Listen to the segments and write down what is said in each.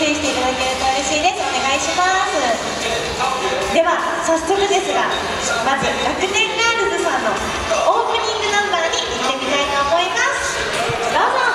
注意していただけると嬉しいです。お願いします。では早速ですがまず楽天ガールズさんのオープニングナンバーに行ってみたいと思います。どうぞ。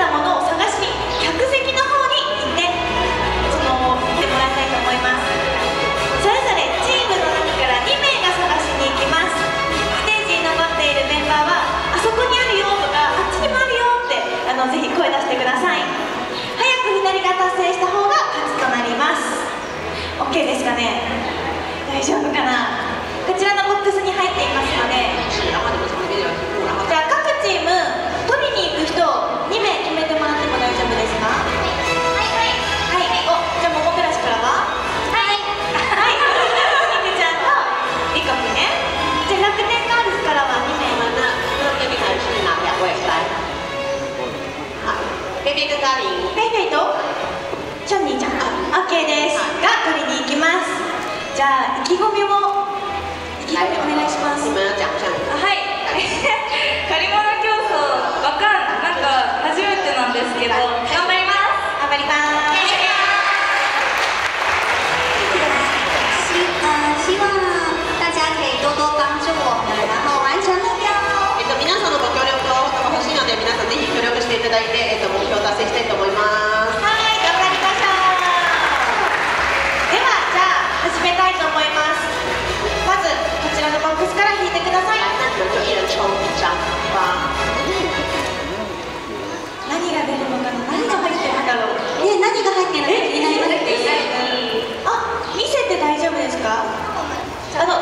たものを探しに客席の方に行ってその見てもらいたいと思います。それぞれチームの中から2名が探しに行きます。ステージに残っているメンバーはあそこにあるよとかあっちにもあるよってあのぜひ声出してください。早く左が達成した方が勝ちとなります。OK ですかね？大丈夫かな？こちらのボックスに入っていますのでガリン海外とチョンニーちゃんオッケーです、が取りに行きますじゃあ意気込みを意気込みお願い。しますだいて、えっと、目標を達成したいと思います。はい、頑張りましょう。では、じゃあ、始めたいと思います。まず、こちらのボックスから引いてください。何が出るのかな？何が入ってるのかな？ね、何が入ってるの気になりますね。あ、見せて大丈夫ですか？あの